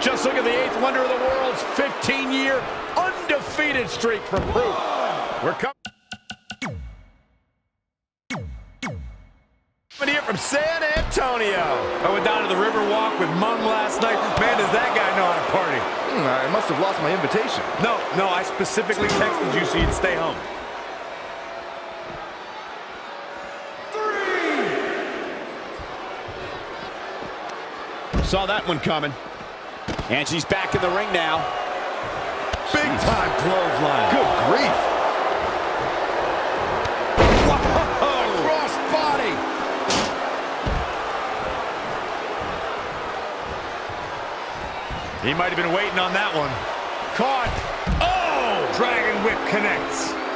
Just look at the eighth wonder of the world's 15-year undefeated streak for proof. We're coming. Coming here from San Antonio. I went down to the Riverwalk with Mung last night. Man, does that guy know how to party. Hmm, I must have lost my invitation. No, no, I specifically texted you so you'd stay home. Saw that one coming. And she's back in the ring now. Big time clothesline. Good grief. Whoa! Cross body. He might have been waiting on that one. Caught. Oh! Dragon whip connects.